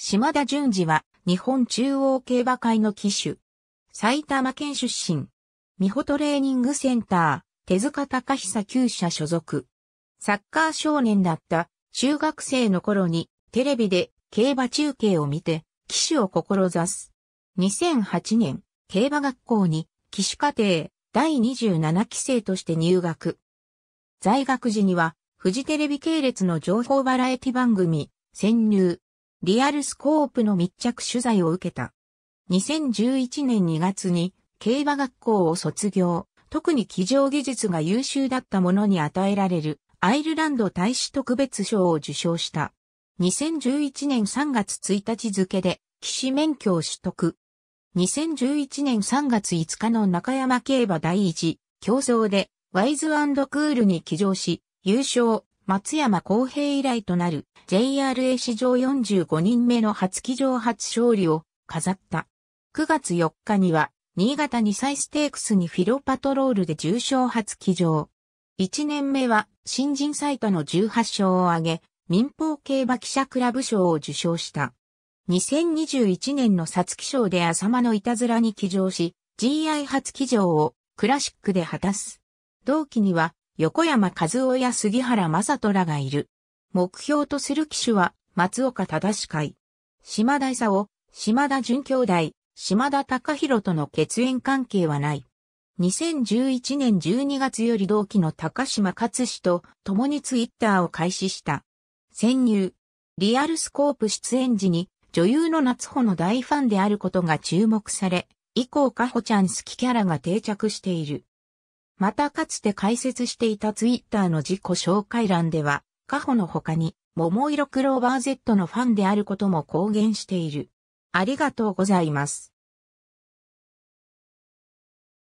島田淳二は日本中央競馬会の騎手。埼玉県出身。美穂トレーニングセンター、手塚隆久厩舎所属。サッカー少年だった中学生の頃にテレビで競馬中継を見て騎手を志す。2008年、競馬学校に騎手課程第27期生として入学。在学時にはフジテレビ系列の情報バラエティ番組、潜入、リアルスコープの密着取材を受けた。2011年2月に競馬学校を卒業、特に騎乗技術が優秀だった者に与えられるアイルランド大使特別賞を受賞した。2011年3月1日付で騎士免許を取得。2011年3月5日の中山競馬第一競争でワイズクールに騎乗し優勝。松山公平以来となる JRA 史上45人目の初騎乗初勝利を飾った。9月4日には、新潟2歳ステークスにフィロパトロールで重賞初騎乗。1年目は新人最多の18勝を挙げ、民放競馬記者クラブ賞を受賞した。2021年の皐月賞で浅間のいたずらに騎乗し、GI 初騎乗をクラシックで果たす。同期には横山和夫や杉原正人らがいる。目標とする騎手は松岡忠会。島田勲、島田淳兄弟、島田隆弘との血縁関係はない。2011年12月より同期の高島勝氏と共にツイッターを開始した。潜入。リアルスコープ出演時に女優の夏穂の大ファンであることが注目され、以降かほちゃん好きキャラが定着している。またかつて解説していたツイッターの自己紹介欄では、カホの他に、桃色クローバー Z のファンであることも公言している。ありがとうございます。